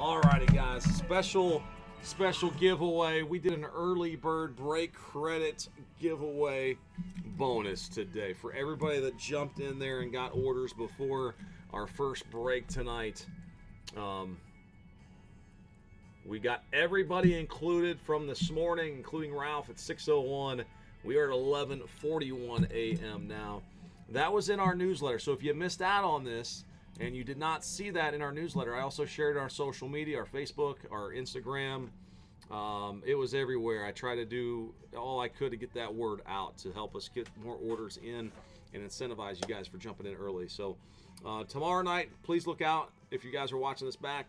Alrighty, guys. Special, special giveaway. We did an early bird break credit giveaway bonus today for everybody that jumped in there and got orders before our first break tonight. Um, we got everybody included from this morning, including Ralph at 6:01. We are at 11:41 a.m. now. That was in our newsletter. So if you missed out on this and you did not see that in our newsletter, I also shared our social media, our Facebook, our Instagram. Um, it was everywhere. I tried to do all I could to get that word out to help us get more orders in and incentivize you guys for jumping in early. So uh, tomorrow night, please look out if you guys are watching this back.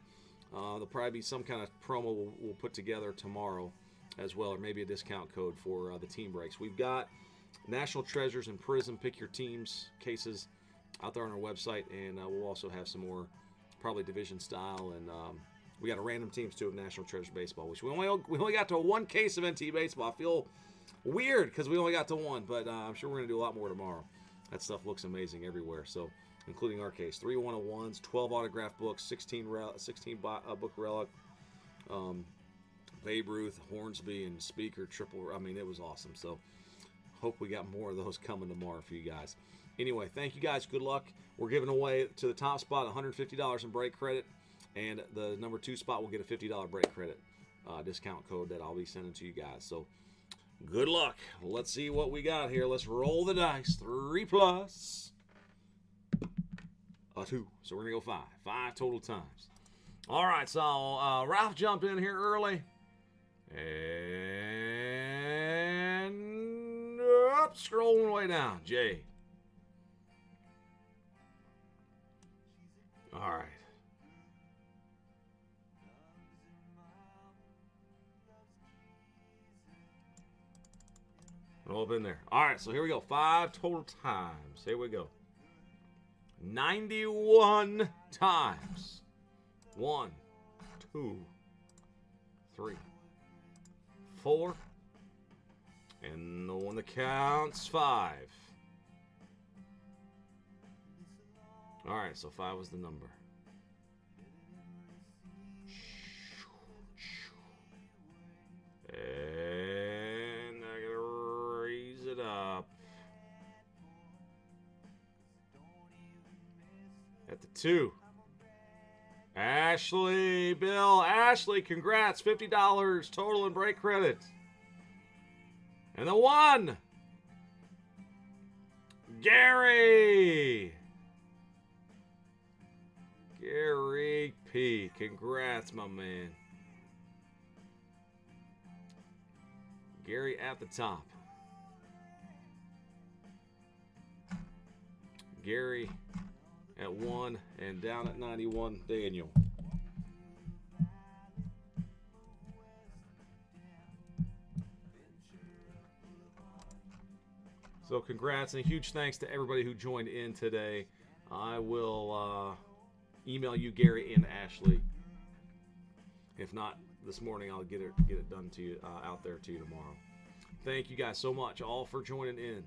Uh, there'll probably be some kind of promo we'll, we'll, put together tomorrow as well, or maybe a discount code for uh, the team breaks. We've got National Treasures and Prizm. Pick your teams cases out there on our website, and uh, we'll also have some more probably division style and. Um, we got a random teams too of National Treasure Baseball, which we only we only got to one case of NT baseball. I feel weird because we only got to one, but uh, I'm sure we're gonna do a lot more tomorrow. That stuff looks amazing everywhere. So, including our case, three 101s, 12 autograph books, 16 rel- 16 bo- uh, book relic, um, Babe Ruth, Hornsby, and Speaker triple. I mean, it was awesome. So, hope we got more of those coming tomorrow for you guys. Anyway, thank you guys. Good luck. We're giving away to the top spot $150 in break credit. And the number two spot will get a $50 break credit uh, discount code that I'll be sending to you guys. So good luck. Let's see what we got here. Let's roll the dice. Three plus a two. So we're going to go five. Five total times. All right. So uh, Ralph jumped in here early. And scrolling way down. Jay. All right. All up in there. All right, so here we go. Five total times. Here we go. 91 times. One, two, three, four, and the one that counts five. All right, so five was the number. And I gotta raise it up. At the two. Ashley, Bill, Ashley, congrats. $50 total in break credit. And the one. Gary. Gary P. Congrats, my man. Gary at the top. Gary at one and down at 91, Daniel. So congrats and a huge thanks to everybody who joined in today. I will uh, email you, Gary and Ashley. If not this morning, I'll get it get it done to you uh, out there to you tomorrow. Thank you guys so much all for joining in.